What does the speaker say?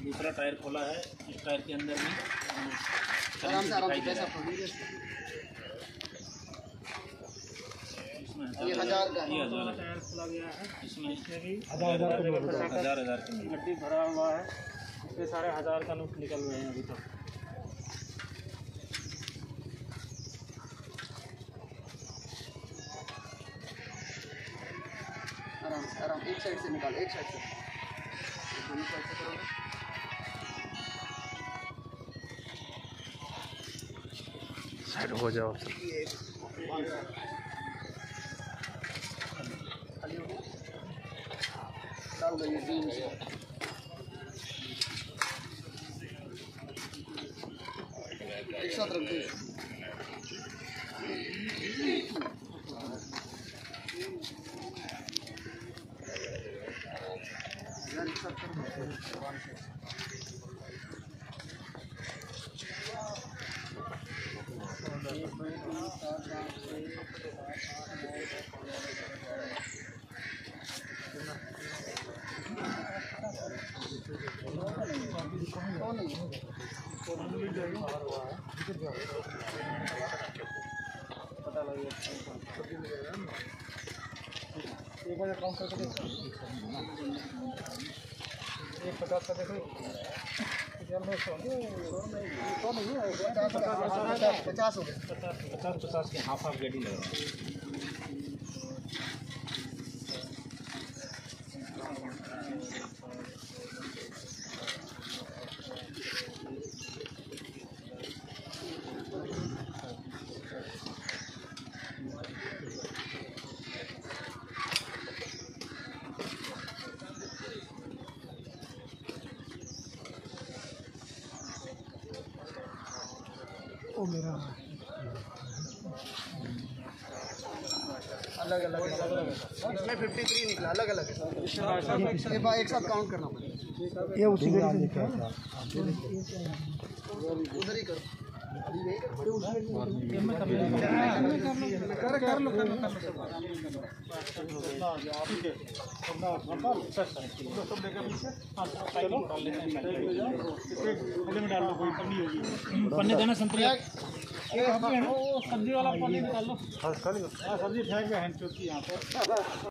दूसरा टायर खोला है इस टायर के अंदर भी आराम से आराम से पैसा खोलिए इसमें ये हज़ार का हज़ार टायर खोला गया है। इसमें हज़ार हज़ार। गड्डी भरा हुआ है। इसमें सारे हज़ार का नोट निकल रहे हैं अभी तक आराम एक साइड से निकाल एक साइड से। दोनों साइड से करोगे साइड हो जाओ। डाल दो ये बीम से एक साथ रख दो। कौन है पता लग गया एक बार काउंट करके देखो एक पचास का देखो। पचास पचास हो पचास। पचास पचास के हाफ़ हाफ़ गाड़ी लग रहा है। अलग अलग इसमें फिफ्टी थ्री निकला अलग अलग है। ये एक साथ काउंट करना पड़ेगा। ये उसी उधर ही करो। कर कर लो कर लो कर लो पन्ने देना संतरे सब्ज़ी वाला पनीर निकाल लो। हाँ सब्ज़ी। फेंक गए हैं चौकी यहाँ पर